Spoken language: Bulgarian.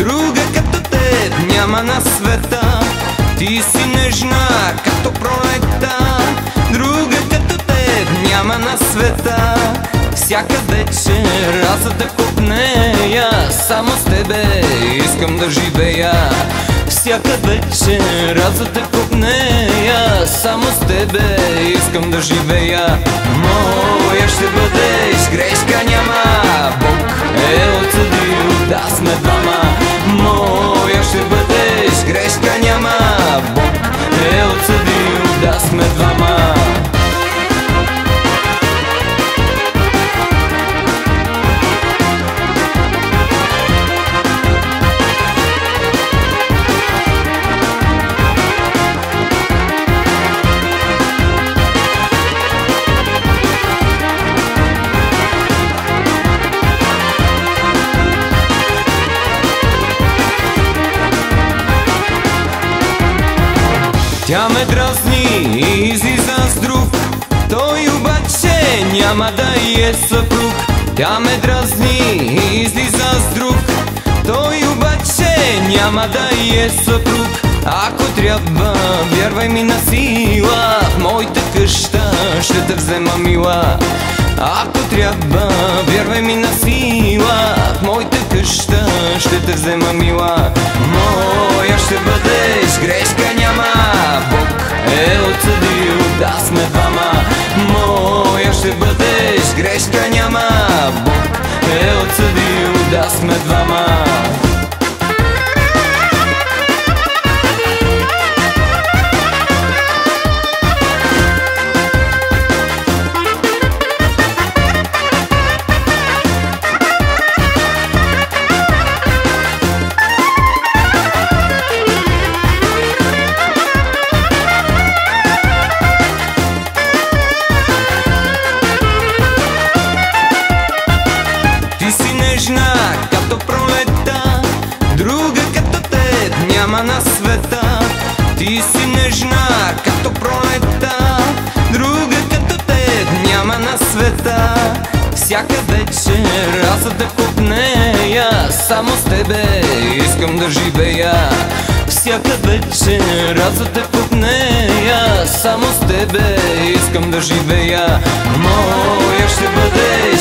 Друга като теб няма на света. Ти си нежна като пролета Друга като теб няма на света. Всяка вечер аз да те купнея Само с тебе искам да живея. Всяка вечер аз да те купнея Само с тебе искам да живея. Моя ще бъдеш, грешка Тя ме дразни и излиза с друг. Той обаче няма да е съпруг. Тя ме дразни и излиза с друг. Той обаче няма да е съпруг. Ако трябва, вярвай ми на сила. В моята къща ще те взема мила. Ако трябва, вярвай ми на сила. В моята къща ще те взема мила. Моя ще бъдеш, грешка отсъдил да сме двама. Моя ще бъдеш, грешка няма. Бог е отсъдил да сме двама на света. Ти си нежна като пролета. Друга като теб няма на света. Всяка вечер аз да те купнея Само с тебе. Искам да живея. Всяка вечер аз да те купнея Само с тебе. Искам да живея. Моя ще бъдеш,